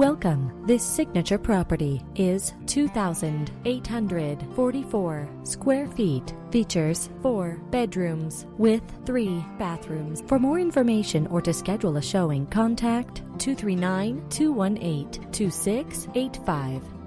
Welcome. This signature property is 2,844 square feet. Features four bedrooms with three bathrooms. For more information or to schedule a showing, contact 239 218 2685.